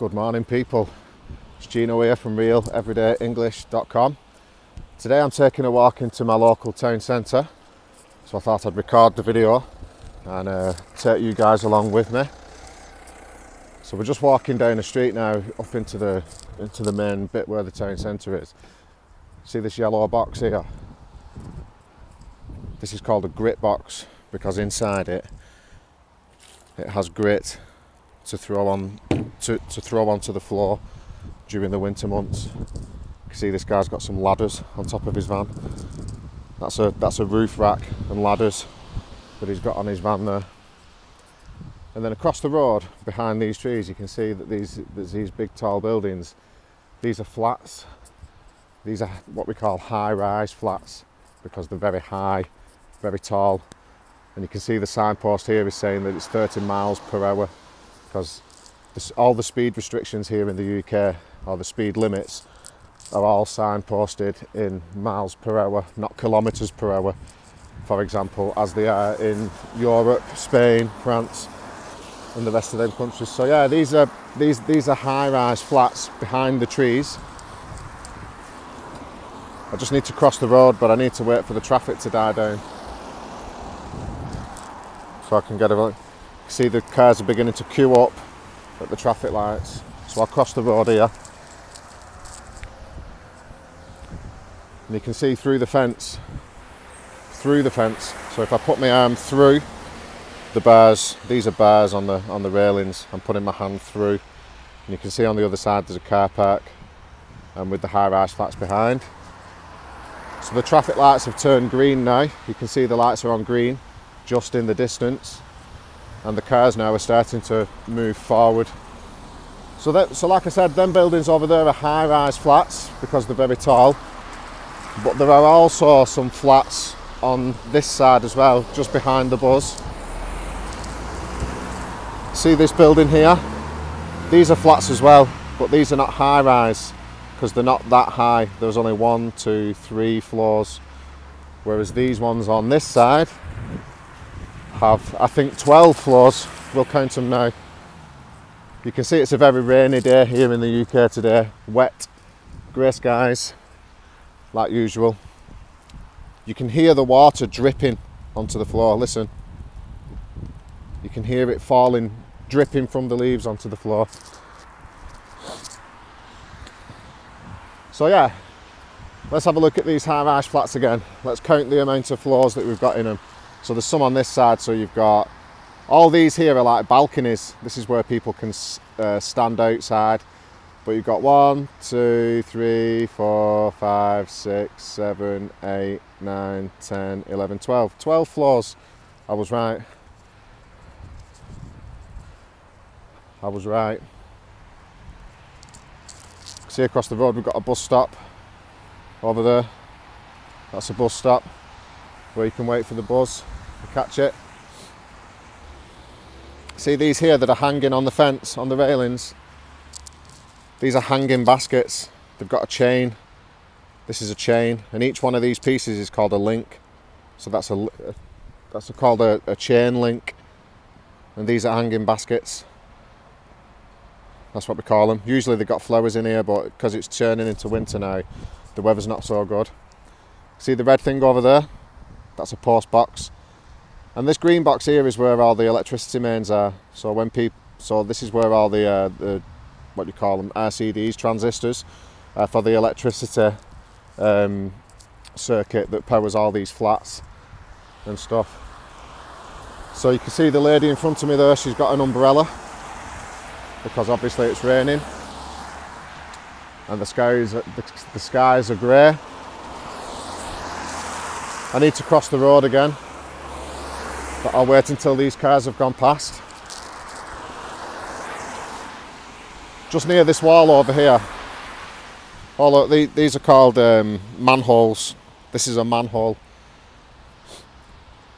Good morning, people. It's Gino here from RealEverydayEnglish.com. Today I'm taking a walk into my local town centre, so I thought I'd record the video and uh, take you guys along with me. So we're just walking down the street now, up into the into the main bit where the town centre is. See this yellow box here? This is called a grit box because inside it it has grit to throw on to, to throw onto the floor during the winter months. You can see this guy's got some ladders on top of his van. That's a that's a roof rack and ladders that he's got on his van there. And then across the road behind these trees you can see that these there's these big tall buildings. These are flats. These are what we call high rise flats because they're very high, very tall. And you can see the signpost here is saying that it's 30 miles per hour because all the speed restrictions here in the UK or the speed limits are all signposted in miles per hour, not kilometres per hour, for example, as they are in Europe, Spain, France, and the rest of them countries. So yeah, these are these these are high-rise flats behind the trees. I just need to cross the road, but I need to wait for the traffic to die down so I can get a see the cars are beginning to queue up at the traffic lights. So I'll cross the road here. And you can see through the fence, through the fence. So if I put my arm through the bars, these are bars on the on the railings, I'm putting my hand through. And you can see on the other side there's a car park and with the high rise flats behind. So the traffic lights have turned green now. You can see the lights are on green just in the distance and the cars now are starting to move forward. So that, so like I said, them buildings over there are high-rise flats because they're very tall, but there are also some flats on this side as well, just behind the bus. See this building here? These are flats as well, but these are not high-rise because they're not that high. There's only one, two, three floors, whereas these ones on this side have, I think, 12 floors. We'll count them now. You can see it's a very rainy day here in the UK today. Wet, grey skies, like usual. You can hear the water dripping onto the floor. Listen. You can hear it falling, dripping from the leaves onto the floor. So yeah, let's have a look at these high-rise flats again. Let's count the amount of floors that we've got in them. So there's some on this side, so you've got all these here are like balconies. This is where people can uh, stand outside. But you've got one, two, three, four, five, six, seven, eight, nine, ten, eleven, twelve. Twelve floors. I was right. I was right. See across the road we've got a bus stop over there. That's a bus stop where you can wait for the buzz to catch it. See these here that are hanging on the fence, on the railings? These are hanging baskets. They've got a chain. This is a chain, and each one of these pieces is called a link. So that's a that's called a, a chain link. And these are hanging baskets. That's what we call them. Usually they've got flowers in here, but because it's turning into winter now, the weather's not so good. See the red thing over there? That's a post box. And this green box here is where all the electricity mains are. So when people so this is where all the, uh, the what you call them RCDs transistors uh, for the electricity um, circuit that powers all these flats and stuff. So you can see the lady in front of me there she's got an umbrella because obviously it's raining. And the skies the, the skies are grey I need to cross the road again, but I'll wait until these cars have gone past. Just near this wall over here. Although these are called um, manholes. This is a manhole.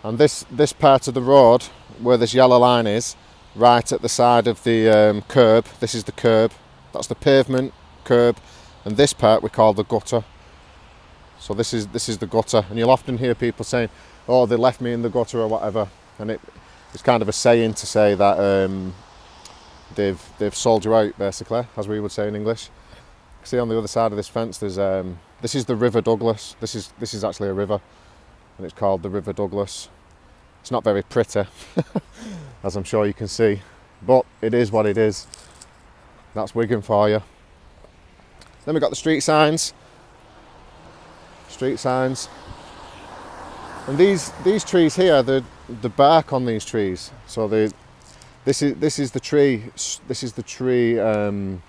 And this, this part of the road, where this yellow line is, right at the side of the um, curb, this is the curb, that's the pavement, curb, and this part we call the gutter. So this is this is the gutter, and you'll often hear people saying, "Oh, they left me in the gutter" or whatever, and it, it's kind of a saying to say that um, they've they've sold you out basically, as we would say in English. See on the other side of this fence, there's um, this is the River Douglas. This is this is actually a river, and it's called the River Douglas. It's not very pretty, as I'm sure you can see, but it is what it is. That's Wigan for you. Then we've got the street signs. Street signs. And these these trees here, the the bark on these trees. So the this is this is the tree. This is the tree. Um,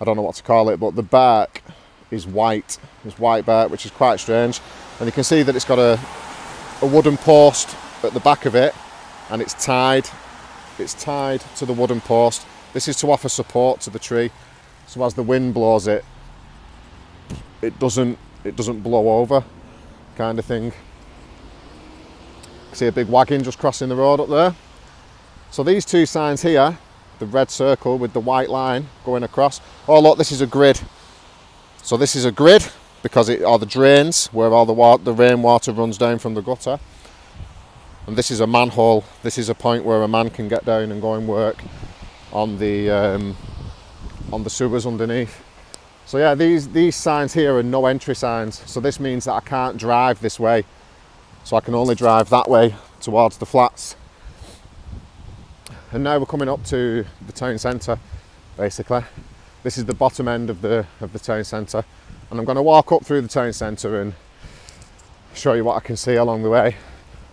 I don't know what to call it, but the bark is white. It's white bark, which is quite strange. And you can see that it's got a a wooden post at the back of it, and it's tied. It's tied to the wooden post. This is to offer support to the tree, so as the wind blows it, it doesn't it doesn't blow over, kind of thing. See a big wagon just crossing the road up there. So these two signs here, the red circle with the white line going across. Oh look, this is a grid. So this is a grid because it are the drains where all the the rainwater runs down from the gutter. And this is a manhole. This is a point where a man can get down and go and work on the um, on the sewers underneath. So yeah, these these signs here are no entry signs. So this means that I can't drive this way so I can only drive that way towards the flats. And now we're coming up to the town centre, basically. This is the bottom end of the of the town centre, and I'm going to walk up through the town centre and show you what I can see along the way.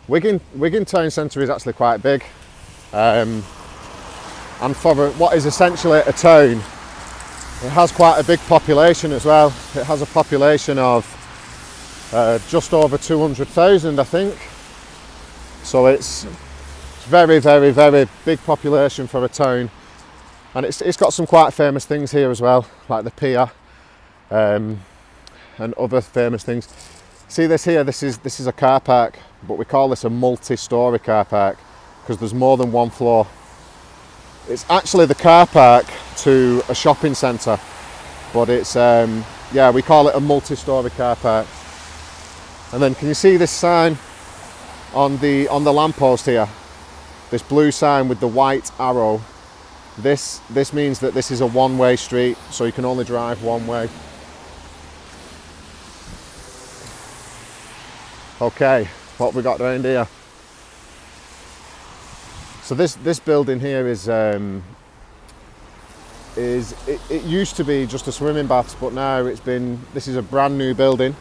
Wigan Wigan town centre is actually quite big, um, and for what is essentially a town, it has quite a big population as well. It has a population of uh, just over 200,000 I think. So it's very very very big population for a town. And it's, it's got some quite famous things here as well like the pier um, and other famous things. See this here? This is this is a car park but we call this a multi-story car park because there's more than one floor it's actually the car park to a shopping centre but it's um, yeah we call it a multi-story car park and then can you see this sign on the on the lamppost here? This blue sign with the white arrow. This this means that this is a one-way street, so you can only drive one way. Okay, what we got around here? So this this building here is um, is it, it used to be just a swimming baths, but now it's been this is a brand new building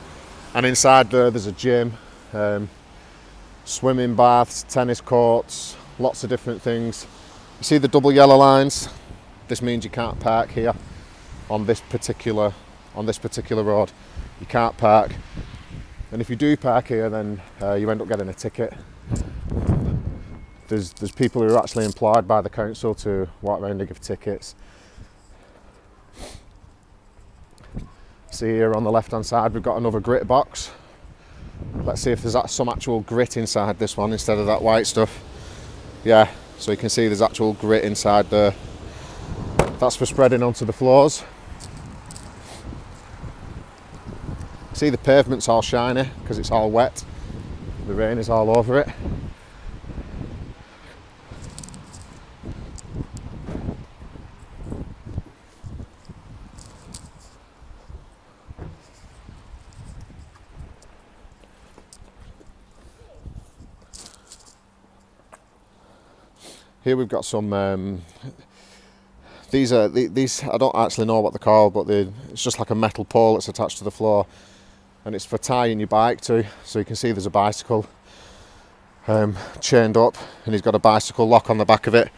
and inside there there's a gym um, swimming baths tennis courts lots of different things. You see the double yellow lines? This means you can't park here on this particular on this particular road. You can't park. And if you do park here then uh, you end up getting a ticket there's there's people who are actually employed by the council to walk around and give tickets See here on the left hand side we've got another grit box. Let's see if there's some actual grit inside this one instead of that white stuff. Yeah, so you can see there's actual grit inside there. That's for spreading onto the floors. See the pavement's all shiny because it's all wet. The rain is all over it. Here we've got some. Um, these are these. I don't actually know what they're called, but it's just like a metal pole that's attached to the floor, and it's for tying your bike to. So you can see there's a bicycle um, chained up, and he's got a bicycle lock on the back of it.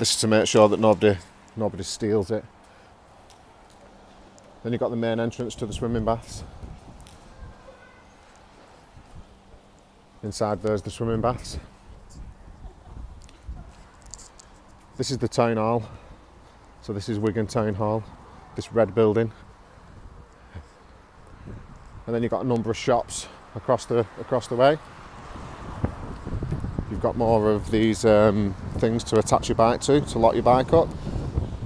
This is to make sure that nobody nobody steals it. Then you've got the main entrance to the swimming baths. Inside there's the swimming baths. This is the town hall. So this is Wigan Town Hall, this red building. And then you've got a number of shops across the across the way. You've got more of these um, things to attach your bike to, to lock your bike up.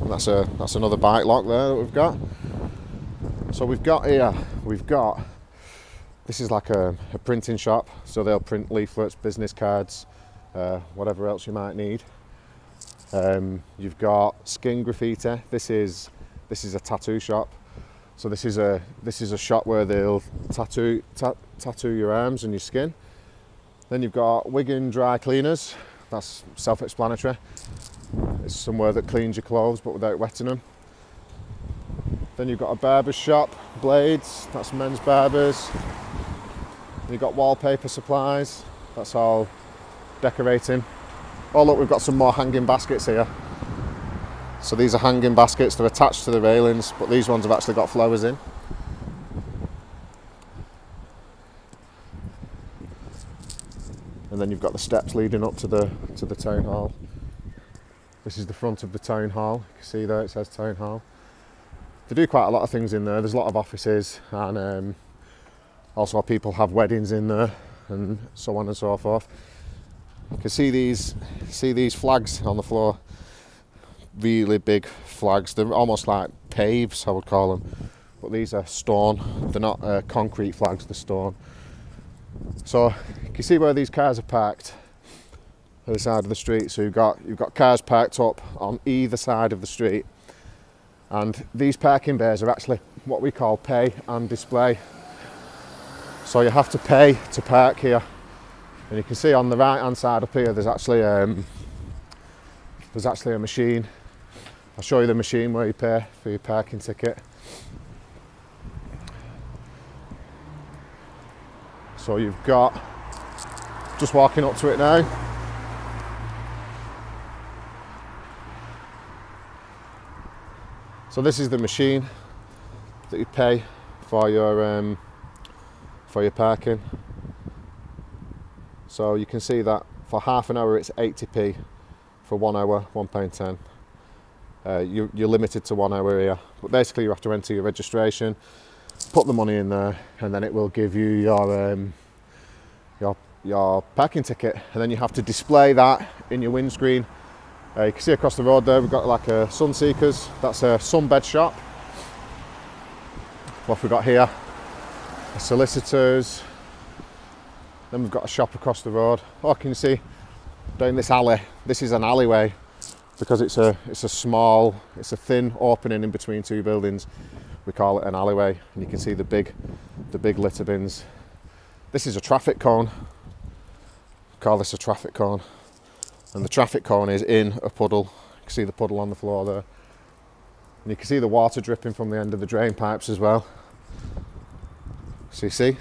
And that's a that's another bike lock there that we've got. So we've got here, we've got this is like a, a printing shop, so they'll print leaflets, business cards, uh, whatever else you might need. Um, you've got skin graffiti. This is this is a tattoo shop. So this is a this is a shop where they'll tattoo ta- tattoo your arms and your skin. Then you've got Wigan Dry Cleaners. That's self-explanatory. It's somewhere that cleans your clothes but without wetting them. Then you've got a barber shop, Blades. That's men's barbers. You've got wallpaper supplies. That's all decorating. Oh look, we've got some more hanging baskets here. So these are hanging baskets, they're attached to the railings, but these ones have actually got flowers in. And then you've got the steps leading up to the to the town hall. This is the front of the town hall. You can see there it says town hall. They do quite a lot of things in there. There's a lot of offices and um, also people have weddings in there and so on and so forth. You can see these see these flags on the floor. Really big flags. They're almost like paves, I would call them. But these are stone. They're not uh, concrete flags. They're stone. So you can see where these cars are parked the side of the street. So you've got you've got cars parked up on either side of the street, and these parking bays are actually what we call pay and display. So you have to pay to park here. And you can see on the right hand side up here there's actually um, there's actually a machine. I'll show you the machine where you pay for your parking ticket. So you've got just walking up to it now. So this is the machine that you pay for your um, for your parking. So you can see that for half an hour it's 80p, for one hour one pound ten. Uh, you, you're limited to one hour here, but basically you have to enter your registration, put the money in there, and then it will give you your um, your your parking ticket, and then you have to display that in your windscreen. Uh, you can see across the road there we've got like a Sunseekers. That's a sunbed shop. What have we got here? A solicitors. Then we've got a shop across the road. Oh, can you see down this alley? This is an alleyway because it's a it's a small, it's a thin opening in between two buildings. We call it an alleyway, and you can see the big the big litter bins. This is a traffic cone. Call this a traffic cone and the traffic cone is in a puddle. You can see the puddle on the floor there. And you can see the water dripping from the end of the drain pipes as well. So you see,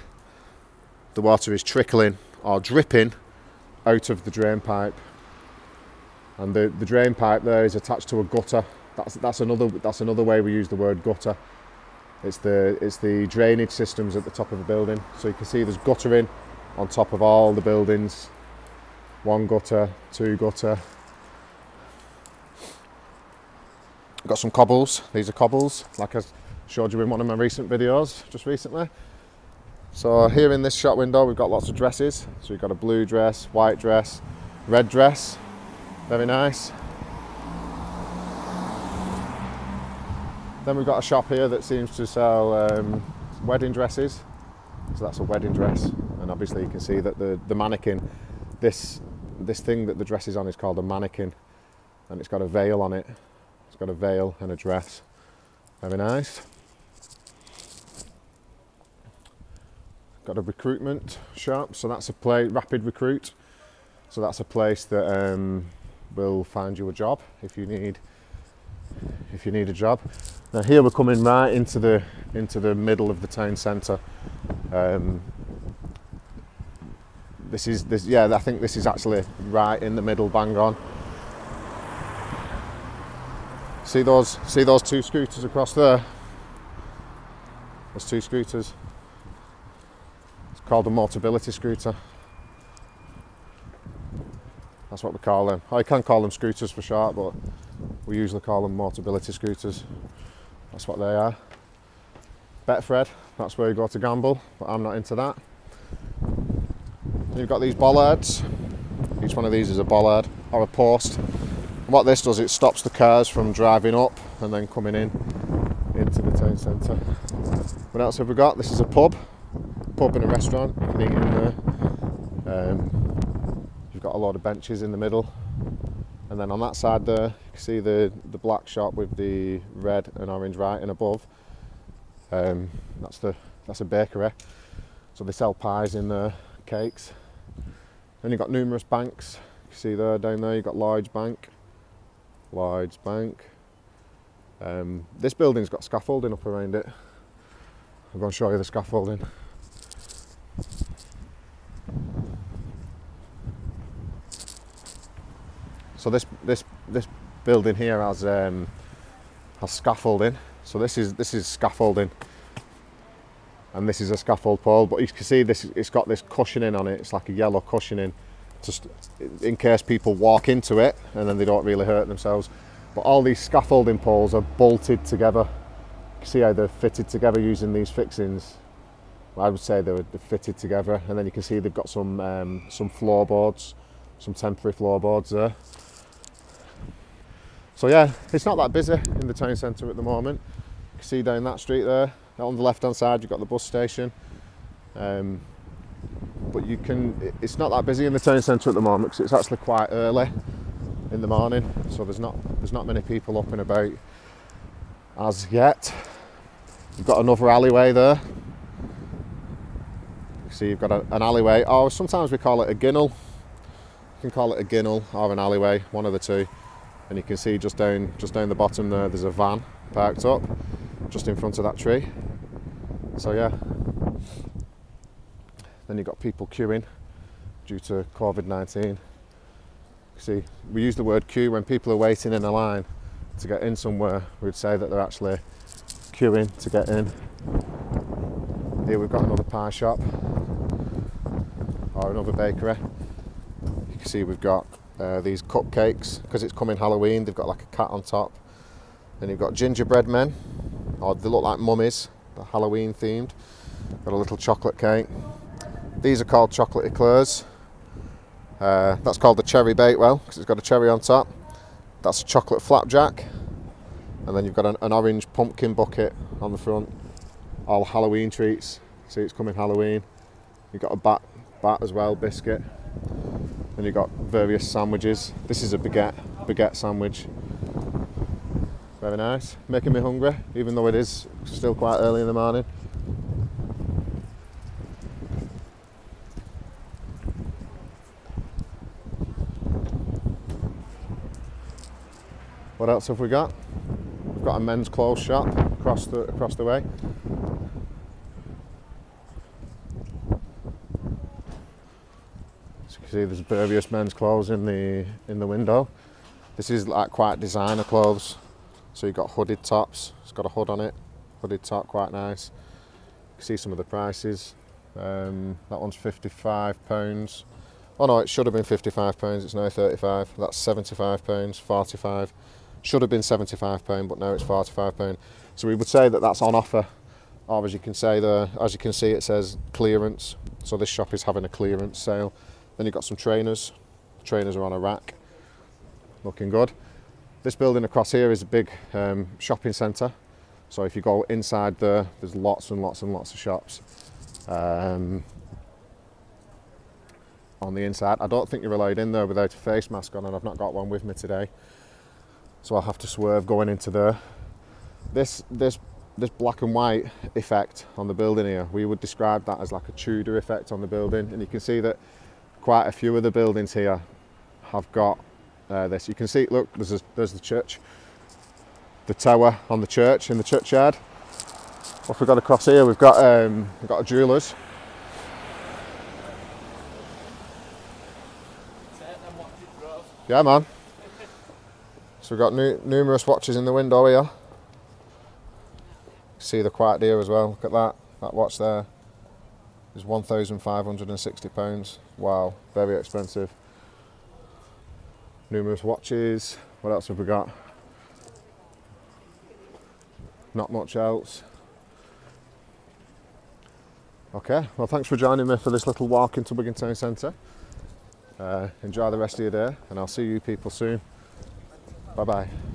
the water is trickling or dripping out of the drain pipe. And the, the drain pipe there is attached to a gutter. That's, that's, another, that's another way we use the word gutter. It's the, it's the drainage systems at the top of the building. So you can see there's guttering on top of all the buildings one gutter, two gutter. Got some cobbles, these are cobbles, like I showed you in one of my recent videos just recently. So here in this shop window we've got lots of dresses. So we've got a blue dress, white dress, red dress, very nice. Then we've got a shop here that seems to sell um, wedding dresses. So that's a wedding dress and obviously you can see that the, the mannequin, this this thing that the dress is on is called a mannequin and it's got a veil on it. It's got a veil and a dress. Very nice. Got a recruitment shop, so that's a play rapid recruit. So that's a place that um, will find you a job if you need if you need a job. Now here we're coming right into the into the middle of the town centre. Um, this is this yeah I think this is actually right in the middle bang on see those see those two scooters across there there's two scooters called a Motability scooter that's what we call them I can call them scooters for short but we usually call them Motability scooters that's what they are Betfred that's where you go to gamble but I'm not into that You've got these bollards. Each one of these is a bollard or a post. And what this does, it stops the cars from driving up and then coming in into the town centre. What else have we got? This is a pub, pub and a restaurant. You can eat in there. Um, you've got a lot of benches in the middle, And then on that side there, you can see the, the black shop with the red and orange writing above. Um, that's the that's a bakery. So they sell pies in there, cakes. Then you've got numerous banks. You see there down there, you've got Lloyds Bank, Lloyds Bank. Um, this building's got scaffolding up around it. I'm going to show you the scaffolding. So this this this building here has um, has scaffolding. So this is this is scaffolding, and this is a scaffold pole. But you can see this it's got this cushioning on it. It's like a yellow cushioning, just in case people walk into it and then they don't really hurt themselves. But all these scaffolding poles are bolted together. You can see how they're fitted together using these fixings. I would say they're, they're fitted together, and then you can see they've got some um, some floorboards, some temporary floorboards there. So yeah, it's not that busy in the town centre at the moment. You can see down that street there, on the left hand side you've got the bus station. Um, but you can, it's not that busy in the town centre at the moment because it's actually quite early in the morning. So there's not, there's not many people up and about as yet. You've got another alleyway there. You've got a, an alleyway, or sometimes we call it a ginnel. You can call it a ginnel or an alleyway, one of the two. And you can see just down just down the bottom there there's a van parked up just in front of that tree. So yeah. Then you've got people queuing due to COVID-19 see we use the word queue when people are waiting in a line to get in somewhere. We'd say that they're actually queuing to get in. Here we've got another pie shop or another bakery you can see we've got uh, these cupcakes because it's coming Halloween. They've got like a cat on top. Then you've got gingerbread men, or they look like mummies, they're Halloween themed. Got a little chocolate cake. These are called chocolate eclairs. Uh, that's called the cherry bakewell because it's got a cherry on top. That's a chocolate flapjack. And then you've got an, an orange pumpkin bucket on the front. All Halloween treats. See, it's coming Halloween. You've got a bat, bat as well, biscuit. Then you've got various sandwiches. This is a baguette, baguette sandwich. Very nice. Making me hungry, even though it is still quite early in the morning. What else have we got? We've got a men's clothes shop across the across the way. See there's various men's clothes in the in the window. This is like quite designer clothes. So you've got hooded tops. It's got a hood on it. Hooded top, quite nice. You can see some of the prices. Um, that one's 55 pounds. Oh no, it should have been 55 pounds. It's now 35. That's 75 pounds. 45. Should have been 75 pound, but now it's 45 pound. So we would say that that's on offer. Or as you can say there, as you can see, it says clearance. So this shop is having a clearance sale. Then you've got some trainers. trainers are on a rack, looking good. This building across here is a big um, shopping centre. So if you go inside there, there's lots and lots and lots of shops. Um, on the inside. I don't think you're allowed in there without a face mask on and I've not got one with me today. So I'll have to swerve going into there. This, this, this black and white effect on the building here, we would describe that as like a Tudor effect on the building. And you can see that quite a few of the buildings here have got uh, this. You can see, look, there's, a, there's the church, the tower on the church in the churchyard. What we've got across here, we've got um, we've got a jeweller's. Yeah, man. So we've got nu numerous watches in the window here. See the quiet deer as well. Look at that, that watch there is £1,560. Wow, very expensive. Numerous watches. What else have we got? Not much else. Okay, well thanks for joining me for this little walk into Wigan Town Centre. Uh, enjoy the rest of your day and I'll see you people soon. Bye bye.